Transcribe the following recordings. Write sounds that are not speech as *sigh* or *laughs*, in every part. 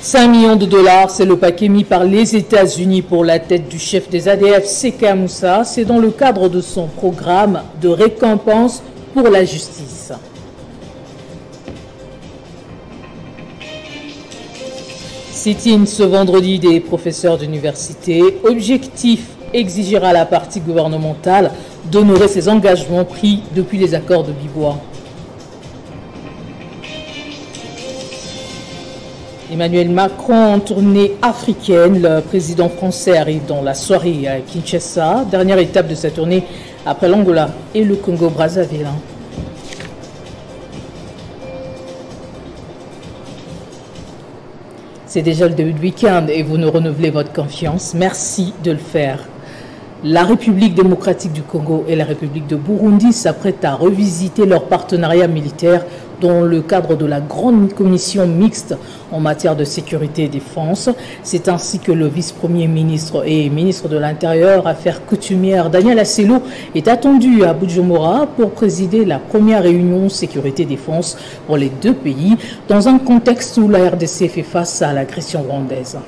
5 millions de dollars, c'est le paquet mis par les États-Unis pour la tête du chef des ADF, Seka Moussa. C'est dans le cadre de son programme de récompense pour la justice. Sit-in ce vendredi des professeurs d'université. Objectif exiger à la partie gouvernementale d'honorer ses engagements pris depuis les accords de Bibois. Emmanuel Macron en tournée africaine. Le président français arrive dans la soirée à Kinshasa. Dernière étape de sa tournée après l'Angola et le Congo-Brazzaville. C'est déjà le début de week-end et vous nous renouvelez votre confiance. Merci de le faire. La République démocratique du Congo et la République de Burundi s'apprêtent à revisiter leur partenariat militaire dans le cadre de la grande commission mixte en matière de sécurité et défense. C'est ainsi que le vice-premier ministre et ministre de l'Intérieur, affaires coutumières, Daniel Asselo, est attendu à Bujumbura pour présider la première réunion sécurité-défense pour les deux pays dans un contexte où la RDC fait face à l'agression rwandaise.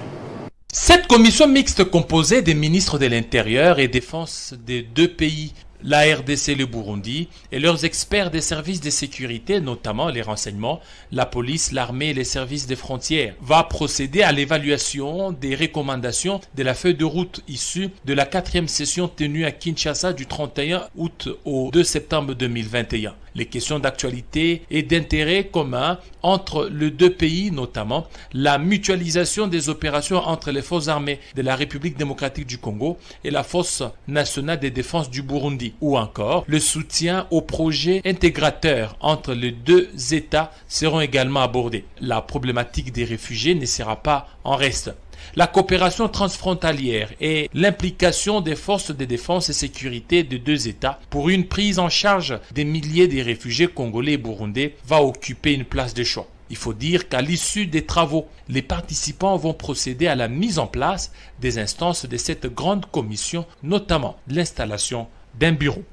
Cette commission mixte composée des ministres de l'Intérieur et Défense des deux pays la RDC le Burundi et leurs experts des services de sécurité, notamment les renseignements, la police, l'armée et les services des frontières, va procéder à l'évaluation des recommandations de la feuille de route issue de la quatrième session tenue à Kinshasa du 31 août au 2 septembre 2021 les questions d'actualité et d'intérêt commun entre les deux pays, notamment la mutualisation des opérations entre les forces armées de la République démocratique du Congo et la Force nationale de défense du Burundi, ou encore le soutien aux projets intégrateurs entre les deux États seront également abordés. La problématique des réfugiés ne sera pas en reste la coopération transfrontalière et l'implication des forces de défense et sécurité des deux États pour une prise en charge des milliers de réfugiés congolais et burundais va occuper une place de choix. Il faut dire qu'à l'issue des travaux, les participants vont procéder à la mise en place des instances de cette grande commission, notamment l'installation d'un bureau.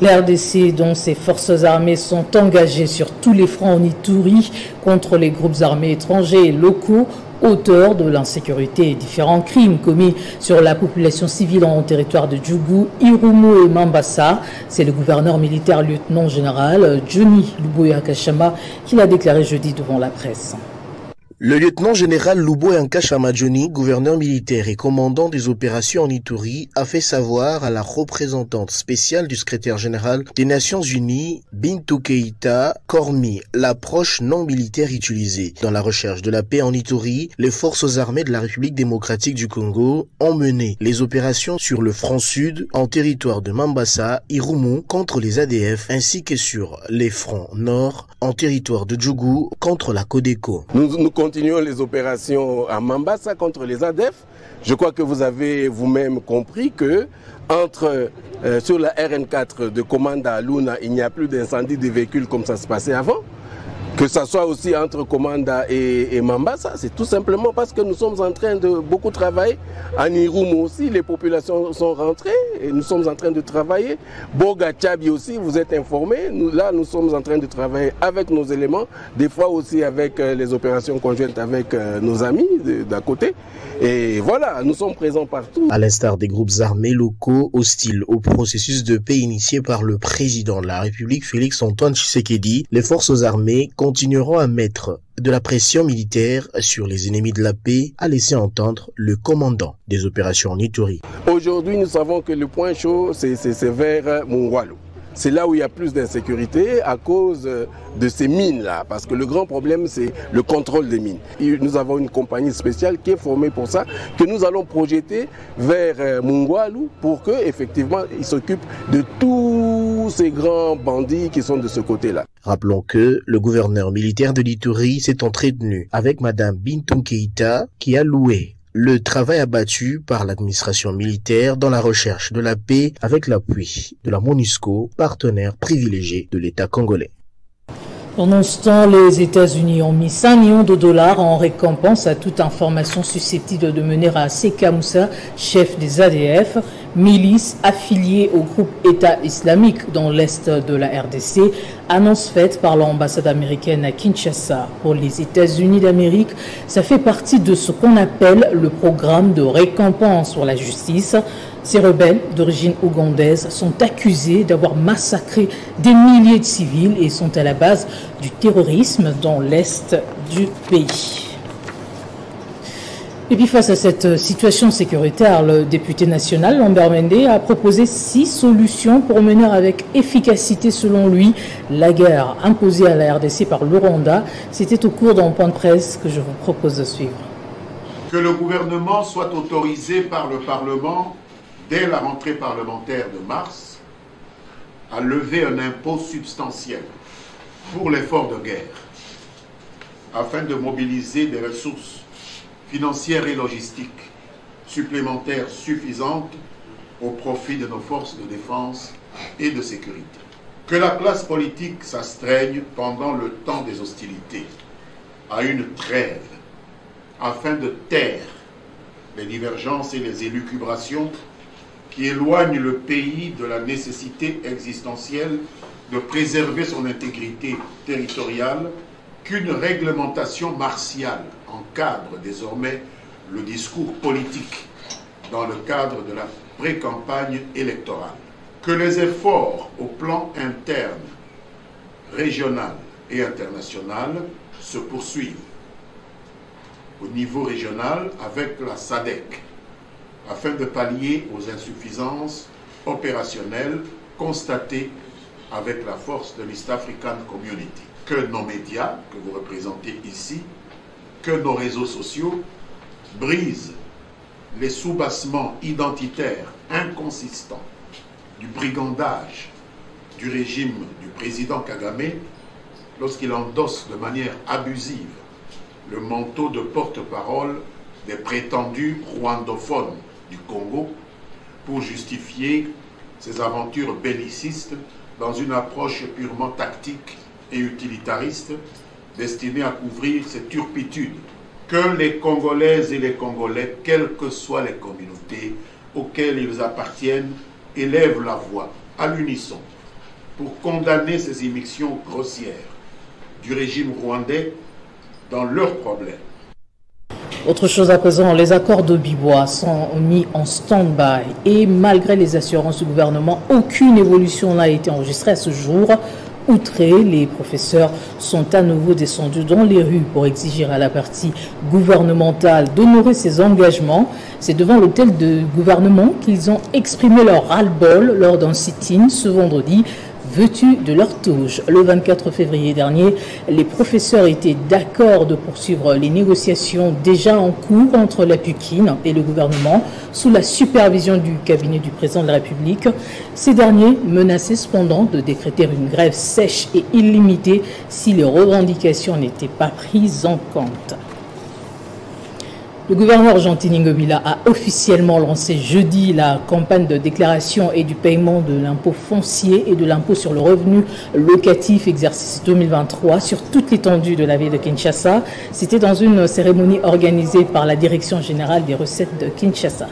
L'RDC, dont ses forces armées sont engagées sur tous les fronts en Ituri contre les groupes armés étrangers et locaux, auteur de l'insécurité et différents crimes commis sur la population civile en territoire de Djougou, Irumo et Mambasa. C'est le gouverneur militaire lieutenant général Johnny Luboya Kachama qui l'a déclaré jeudi devant la presse. Le lieutenant général Lubo Chamadjoni, gouverneur militaire et commandant des opérations en Ituri, a fait savoir à la représentante spéciale du secrétaire général des Nations Unies, Bintou Keita, Kormi, l'approche non militaire utilisée. Dans la recherche de la paix en Ituri, les forces armées de la République démocratique du Congo ont mené les opérations sur le front sud, en territoire de Mambasa, Irumu, contre les ADF, ainsi que sur les fronts nord, en territoire de Djougou, contre la Codeco. Continuons les opérations à Mambasa contre les ADEF. Je crois que vous avez vous-même compris que entre euh, sur la RN4 de Commanda à Luna, il n'y a plus d'incendie de véhicules comme ça se passait avant que ça soit aussi entre Commanda et, Mambasa, c'est tout simplement parce que nous sommes en train de beaucoup travailler. À Nirumu aussi, les populations sont rentrées et nous sommes en train de travailler. Boga Chabi aussi, vous êtes informés. Là, nous sommes en train de travailler avec nos éléments, des fois aussi avec euh, les opérations conjointes avec euh, nos amis d'à côté. Et voilà, nous sommes présents partout. À l'instar des groupes armés locaux hostiles au processus de paix initié par le président de la République, Félix Antoine Tshisekedi, les forces armées continueront à mettre de la pression militaire sur les ennemis de la paix, a laissé entendre le commandant des opérations en Ituri. Aujourd'hui, nous savons que le point chaud, c'est vers Mungwalu c'est là où il y a plus d'insécurité à cause de ces mines-là. Parce que le grand problème, c'est le contrôle des mines. nous avons une compagnie spéciale qui est formée pour ça, que nous allons projeter vers euh, Mungwalu pour qu'effectivement, ils s'occupent de tous ces grands bandits qui sont de ce côté-là. Rappelons que le gouverneur militaire de l'Ituri s'est entretenu avec Madame Bintou Keita qui a loué le travail abattu par l'administration militaire dans la recherche de la paix avec l'appui de la MONUSCO, partenaire privilégié de l'État congolais. Pendant ce temps, les États-Unis ont mis 5 millions de dollars en récompense à toute information susceptible de mener à Seka Moussa, chef des ADF. Milice affiliée au groupe État islamique dans l'est de la RDC, annonce faite par l'ambassade américaine à Kinshasa pour les États-Unis d'Amérique. Ça fait partie de ce qu'on appelle le programme de récompense pour la justice. Ces rebelles d'origine ougandaise sont accusés d'avoir massacré des milliers de civils et sont à la base du terrorisme dans l'est du pays. Et puis face à cette situation sécuritaire, le député national Lambert Mende a proposé six solutions pour mener avec efficacité, selon lui, la guerre imposée à la RDC par le Rwanda. C'était au cours d'un point de presse que je vous propose de suivre. Que le gouvernement soit autorisé par le Parlement, dès la rentrée parlementaire de mars, à lever un impôt substantiel pour l'effort de guerre, afin de mobiliser des ressources financières et logistiques supplémentaires suffisantes au profit de nos forces de défense et de sécurité. Que la classe politique s'astreigne pendant le temps des hostilités à une trêve afin de taire les divergences et les élucubrations qui éloignent le pays de la nécessité existentielle de préserver son intégrité territoriale qu'une réglementation martiale encadre désormais le discours politique dans le cadre de la pré-campagne électorale. Que les efforts au plan interne, régional et international se poursuivent au niveau régional avec la SADEC afin de pallier aux insuffisances opérationnelles constatées avec la force de l'East African Community que nos médias, que vous représentez ici, que nos réseaux sociaux brisent les soubassements identitaires inconsistants du brigandage du régime du président Kagame lorsqu'il endosse de manière abusive le manteau de porte-parole des prétendus rwandophones du Congo pour justifier ses aventures bellicistes dans une approche purement tactique et utilitariste destiné à couvrir ces turpitudes. Que les Congolaises et les Congolais, quelles que soient les communautés auxquelles ils appartiennent, élèvent la voix à l'unisson pour condamner ces émissions grossières du régime rwandais dans leurs problèmes. Autre chose à présent, les accords de Bibois sont mis en stand-by et malgré les assurances du gouvernement, aucune évolution n'a été enregistrée à ce jour. Outrés, les professeurs sont à nouveau descendus dans les rues pour exiger à la partie gouvernementale d'honorer ses engagements. C'est devant l'hôtel de gouvernement qu'ils ont exprimé leur ras-le-bol lors d'un sit-in ce vendredi vêtus de leur touche? Le 24 février dernier, les professeurs étaient d'accord de poursuivre les négociations déjà en cours entre la Pukine et le gouvernement sous la supervision du cabinet du président de la République. Ces derniers menaçaient cependant de décréter une grève sèche et illimitée si les revendications n'étaient pas prises en compte. Le gouverneur Gentini Ngobila a officiellement lancé jeudi la campagne de déclaration et du paiement de l'impôt foncier et de l'impôt sur le revenu locatif exercice 2023 sur toute l'étendue de la ville de Kinshasa. C'était dans une cérémonie organisée par la Direction générale des recettes de Kinshasa.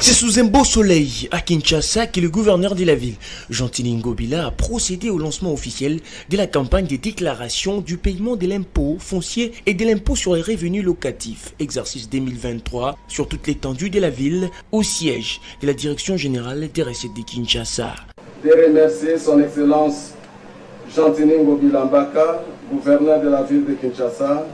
C'est sous un beau soleil à Kinshasa que le gouverneur de la ville, Gentili Ngobila, a procédé au lancement officiel de la campagne de déclaration du paiement de l'impôt foncier et de l'impôt sur les revenus locatifs, exercice 2023, sur toute l'étendue de la ville, au siège de la Direction générale des recettes de Kinshasa. De remercier son Excellence Gentili Ngobila Mbaka, gouverneur de la ville de Kinshasa,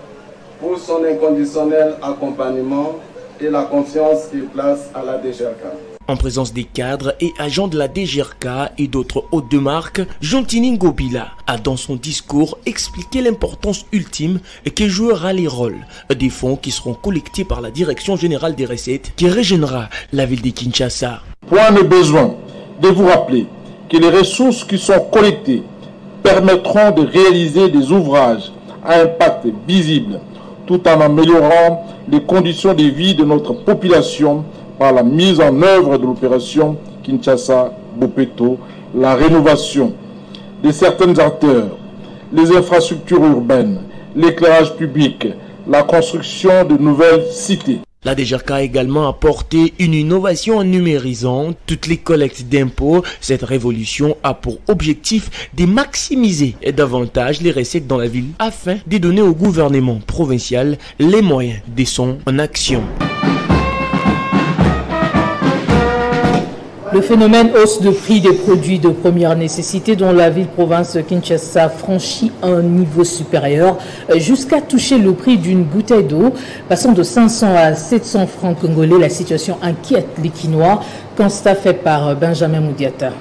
pour son inconditionnel accompagnement et la confiance qu'il place à la DGRK. En présence des cadres et agents de la DGRK et d'autres hôtes de marque, Gentini Ngobila a dans son discours expliqué l'importance ultime que jouera les rôles des fonds qui seront collectés par la Direction Générale des Recettes qui régénera la ville de Kinshasa. Point de besoin de vous rappeler que les ressources qui sont collectées permettront de réaliser des ouvrages à impact visible tout en améliorant les conditions de vie de notre population par la mise en œuvre de l'opération Kinshasa-Bopeto, la rénovation de certaines artères, les infrastructures urbaines, l'éclairage public, la construction de nouvelles cités. La DGRK a également apporté une innovation en numérisant toutes les collectes d'impôts. Cette révolution a pour objectif de maximiser davantage les recettes dans la ville afin de donner au gouvernement provincial les moyens de son action. Le phénomène hausse de prix des produits de première nécessité dont la ville-province de Kinshasa franchit un niveau supérieur jusqu'à toucher le prix d'une bouteille d'eau, passant de 500 à 700 francs congolais. La situation inquiète les Quinois, constat fait par Benjamin Moudiata.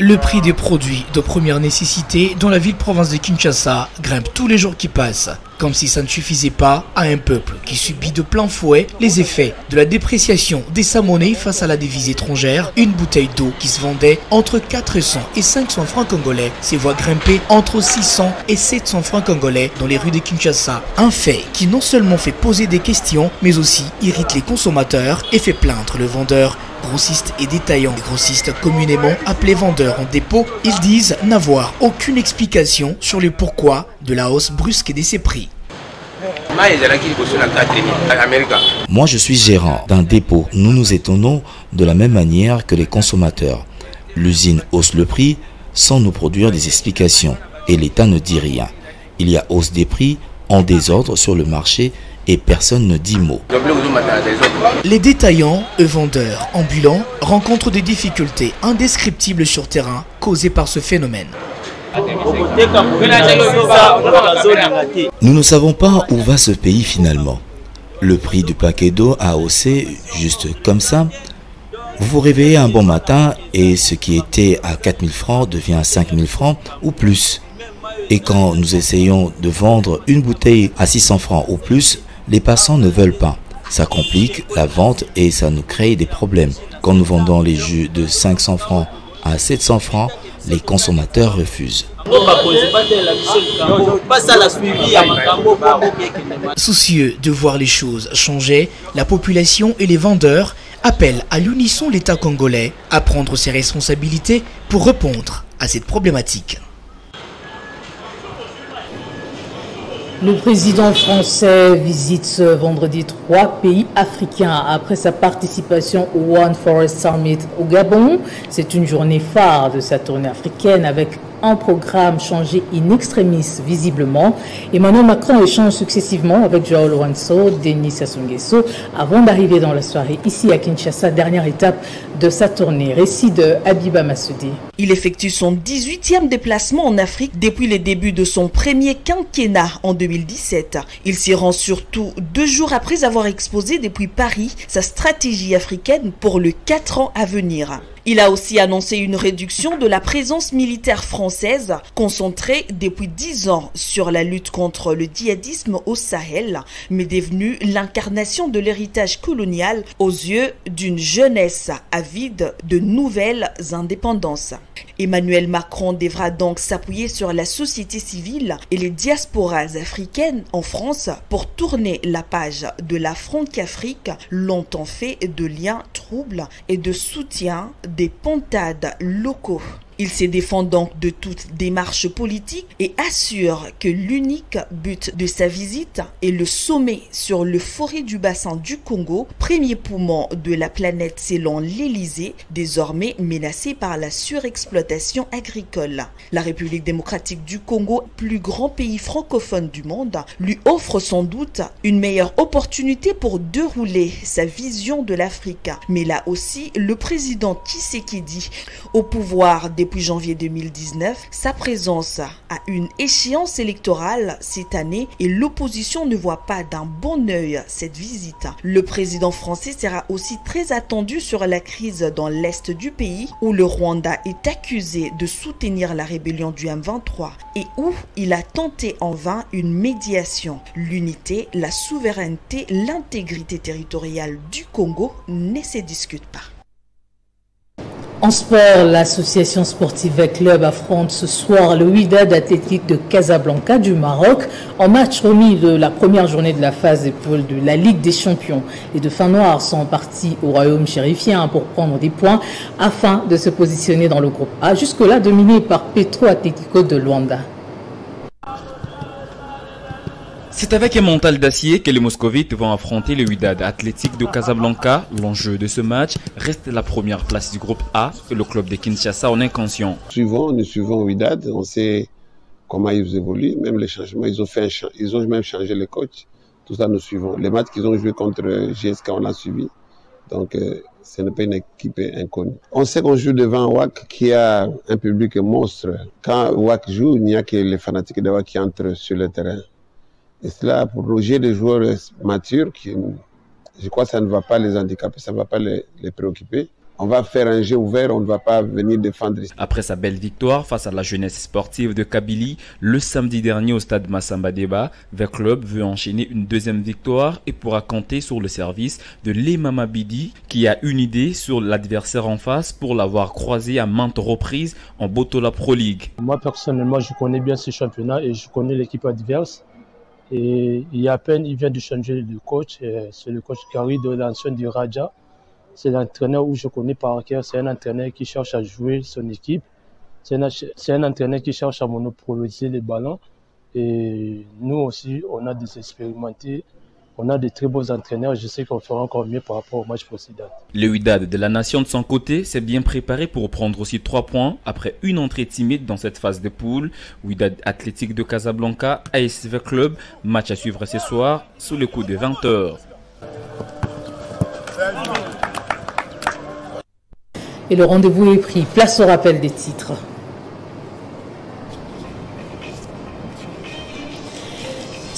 Le prix des produits de première nécessité dans la ville-province de Kinshasa grimpe tous les jours qui passent, comme si ça ne suffisait pas à un peuple qui subit de plein fouet les effets de la dépréciation des sa monnaie face à la devise étrangère. Une bouteille d'eau qui se vendait entre 400 et 500 francs congolais s'est voit grimper entre 600 et 700 francs congolais dans les rues de Kinshasa. Un fait qui non seulement fait poser des questions, mais aussi irrite les consommateurs et fait plaindre le vendeur grossistes et détaillants. Les grossistes communément appelés vendeurs en dépôt, ils disent n'avoir aucune explication sur le pourquoi de la hausse brusque de ces prix. Moi, je suis gérant d'un dépôt. Nous nous étonnons de la même manière que les consommateurs. L'usine hausse le prix sans nous produire des explications et l'État ne dit rien. Il y a hausse des prix en désordre sur le marché et personne ne dit mot. Les détaillants vendeurs ambulants rencontrent des difficultés indescriptibles sur terrain causées par ce phénomène. Nous ne savons pas où va ce pays finalement. Le prix du paquet d'eau a haussé juste comme ça. Vous vous réveillez un bon matin et ce qui était à 4000 francs devient 5000 francs ou plus. Et quand nous essayons de vendre une bouteille à 600 francs ou plus, les passants ne veulent pas. Ça complique la vente et ça nous crée des problèmes. Quand nous vendons les jus de 500 francs à 700 francs, les consommateurs refusent. Soucieux de voir les choses changer, la population et les vendeurs appellent à l'unisson l'État congolais à prendre ses responsabilités pour répondre à cette problématique. Le président français visite ce vendredi trois pays africains après sa participation au One Forest Summit au Gabon. C'est une journée phare de sa tournée africaine avec un programme changé in extremis visiblement. Emmanuel Macron échange successivement avec Joao Lourenço, Denis Sassou avant d'arriver dans la soirée ici à Kinshasa, dernière étape de sa tournée. Récit de Habiba Massoudi. Il effectue son 18e déplacement en Afrique depuis le début de son premier quinquennat en 2017. Il s'y rend surtout deux jours après avoir exposé depuis Paris sa stratégie africaine pour le 4 ans à venir. Il a aussi annoncé une réduction de la présence militaire française concentrée depuis 10 ans sur la lutte contre le djihadisme au Sahel, mais devenue l'incarnation de l'héritage colonial aux yeux d'une jeunesse avide de nouvelles indépendances. Emmanuel Macron devra donc s'appuyer sur la société civile et les diasporas africaines en France pour tourner la page de la Franc-Afrique, longtemps fait de liens troubles et de soutien des pontades locaux. Il se défend donc de toute démarche politique et assure que l'unique but de sa visite est le sommet sur le forêt du bassin du Congo, premier poumon de la planète selon l'Élysée, désormais menacé par la surexploitation agricole. La République démocratique du Congo, plus grand pays francophone du monde, lui offre sans doute une meilleure opportunité pour dérouler sa vision de l'Afrique. Mais là aussi, le président Tshisekedi, au pouvoir des depuis janvier 2019, sa présence a une échéance électorale cette année et l'opposition ne voit pas d'un bon œil cette visite. Le président français sera aussi très attendu sur la crise dans l'est du pays où le Rwanda est accusé de soutenir la rébellion du M23 et où il a tenté en vain une médiation. L'unité, la souveraineté, l'intégrité territoriale du Congo ne se discutent pas. En sport, l'association sportive Club affronte ce soir le Wydad Athlétique de Casablanca du Maroc en match remis de la première journée de la phase d'épaule de la Ligue des Champions. Les deux fins noirs sont partis au royaume chérifien pour prendre des points afin de se positionner dans le groupe A, jusque-là dominé par Petro Atlético de Luanda. C'est avec un mental d'acier que les Moscovites vont affronter le Wydad Athletic de Casablanca. L'enjeu de ce match reste la première place du groupe A le club de Kinshasa en inconscient. Suivons, nous suivons Wydad, on sait comment ils évoluent, même les changements, ils ont, fait ils ont même changé les coachs. Tout ça, nous suivons. Les matchs qu'ils ont joués contre GSK, on l'a suivi. Donc, euh, ce n'est pas une équipe inconnue. On sait qu'on joue devant WAC qui a un public monstre. Quand WAC joue, il n'y a que les fanatiques de WAC qui entrent sur le terrain. Et cela, pour loger des joueurs matures, qui, je crois que ça ne va pas les handicaper, ça ne va pas les, préoccuper. On va faire un jeu ouvert, on ne va pas venir défendre. Après sa belle victoire face à la jeunesse sportive de Kabylie, le samedi dernier au stade Massamba Deba, club veut enchaîner une deuxième victoire et pourra compter sur le service de Lemama Bidi qui a une idée sur l'adversaire en face pour l'avoir croisé à maintes reprises en Botola Pro League. Moi personnellement, je connais bien ce championnat et je connais l'équipe adverse. Et il y a peine, il vient de changer de coach. C'est le coach Gary de l'ancien du Raja. C'est l'entraîneur où je connais par cœur. C'est un entraîneur qui cherche à jouer son équipe. C'est un, un, entraîneur qui cherche à monopoliser les ballons. Et nous aussi, on a des expérimentés on a de très beaux entraîneurs. Je sais qu'on fera encore mieux par rapport au match précédent. Le Wydad de la Nation de son côté s'est bien préparé pour prendre aussi trois points après une entrée timide dans cette phase de poule. Wydad Athlétique de Casablanca, ASV Club, match à suivre ce soir sous le coup de 20h. Et le rendez-vous est pris. Place au rappel des titres.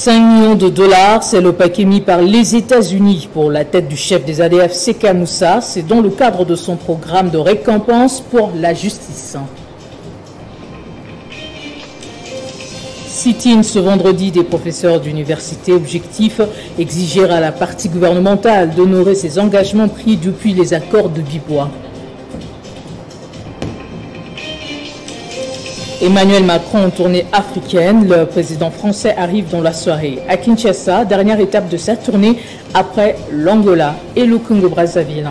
5 millions de dollars, c'est le paquet mis par les États-Unis pour la tête du chef des ADF, Seka Moussa. C'est dans le cadre de son programme de récompense pour la justice. Sit-in ce vendredi des professeurs d'université. Objectif, exiger à la partie gouvernementale d'honorer ses engagements pris depuis les accords de Bibois. Emmanuel Macron en tournée africaine. Le président français arrive dans la soirée à Kinshasa, dernière étape de sa tournée après l'Angola et le Congo-Brazzaville.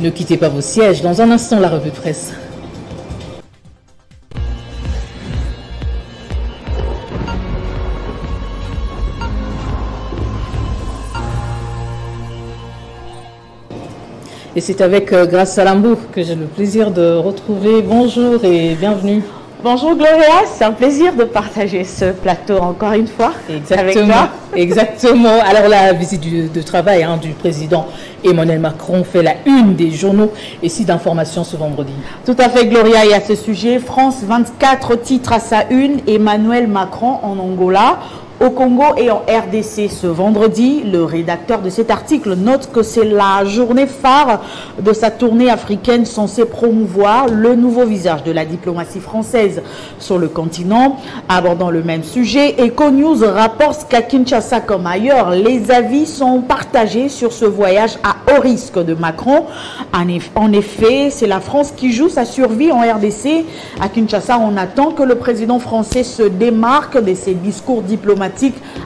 Ne quittez pas vos sièges. Dans un instant, la revue presse. Et c'est avec euh, Grâce Salambour que j'ai le plaisir de retrouver. Bonjour et bienvenue. Bonjour Gloria, c'est un plaisir de partager ce plateau encore une fois Exactement. avec toi. Exactement. Alors la visite de travail hein, du président Emmanuel Macron fait la une des journaux et sites d'information ce vendredi. Tout à fait Gloria et à ce sujet, France 24 titres à sa une, Emmanuel Macron en Angola. Au Congo et en RDC ce vendredi, le rédacteur de cet article note que c'est la journée phare de sa tournée africaine censée promouvoir le nouveau visage de la diplomatie française sur le continent. Abordant le même sujet, EcoNews rapporte qu'à Kinshasa comme ailleurs, les avis sont partagés sur ce voyage à haut risque de Macron. En effet, c'est la France qui joue sa survie en RDC. À Kinshasa, on attend que le président français se démarque de ses discours diplomatiques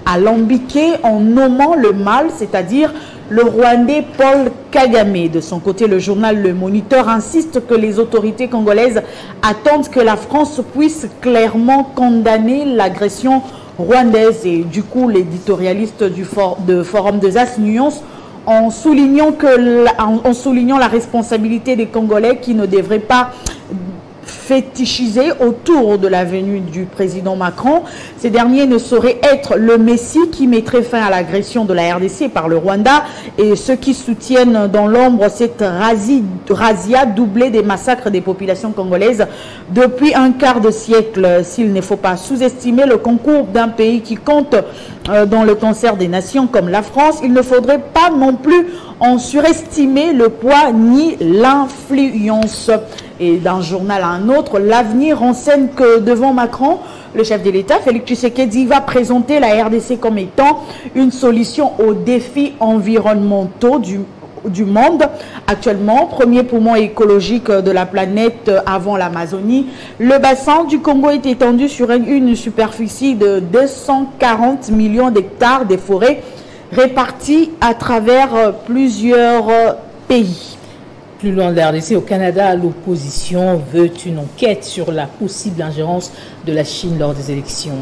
à l'ambiquer en nommant le mal, c'est-à-dire le Rwandais Paul Kagame. De son côté, le journal Le Moniteur insiste que les autorités congolaises attendent que la France puisse clairement condamner l'agression rwandaise. Et du coup, l'éditorialiste du de Forum des As nuance en soulignant la responsabilité des Congolais qui ne devraient pas fétichisé autour de la venue du président Macron. Ces derniers ne sauraient être le messie qui mettrait fin à l'agression de la RDC par le Rwanda et ceux qui soutiennent dans l'ombre cette razzia doublée des massacres des populations congolaises depuis un quart de siècle. S'il ne faut pas sous-estimer le concours d'un pays qui compte euh, dans le cancer des nations comme la France, il ne faudrait pas non plus en surestimer le poids ni l'influence. Et d'un journal à un autre, l'avenir renseigne que devant Macron, le chef de l'État, Félix Tshisekedi, va présenter la RDC comme étant une solution aux défis environnementaux du du monde. Actuellement, premier poumon écologique de la planète avant l'Amazonie, le bassin du Congo est étendu sur une superficie de 240 millions d'hectares de forêts réparties à travers plusieurs pays. Plus loin de la RDC, au Canada, l'opposition veut une enquête sur la possible ingérence de la Chine lors des élections.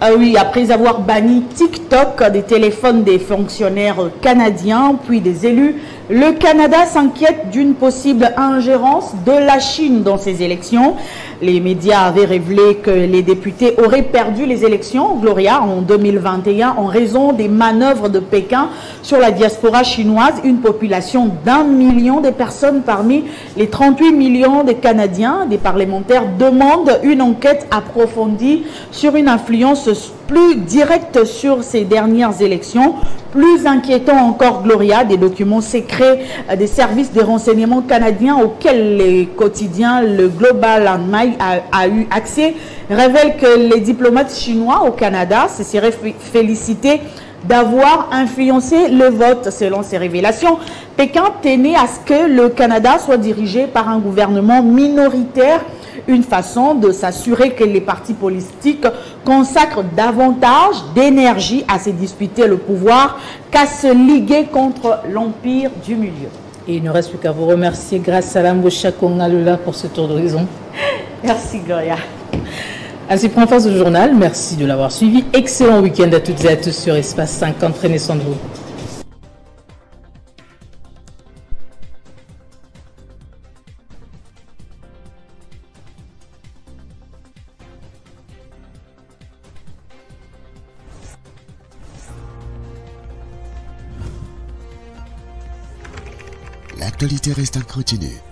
Ah oui, après avoir banni TikTok des téléphones des fonctionnaires canadiens, puis des élus, le Canada s'inquiète d'une possible ingérence de la Chine dans ces élections. Les médias avaient révélé que les députés auraient perdu les élections, Gloria, en 2021 en raison des manœuvres de Pékin sur la diaspora chinoise, une population d'un million de personnes parmi les 38 millions de Canadiens. Des parlementaires demandent une enquête approfondie sur une influence plus directe sur ces dernières élections. Plus inquiétant encore, Gloria, des documents secrets euh, des services de renseignement canadiens auxquels les quotidiens, le Global and My a, eu accès, révèlent que les diplomates chinois au Canada se seraient félicités d'avoir influencé le vote selon ces révélations. Pékin tenait à ce que le Canada soit dirigé par un gouvernement minoritaire une façon de s'assurer que les partis politiques consacrent davantage d'énergie à se disputer le pouvoir qu'à se liguer contre l'empire du milieu. Et il ne reste plus qu'à vous remercier grâce à l'Ambosha Kongalula pour ce tour d'horizon. *laughs* Merci Gloria. Ainsi prend fin ce journal. Merci de l'avoir suivi. Excellent week-end à toutes et à tous sur Espace 50. Prenez soin de vous. L'actualité reste incrotinue.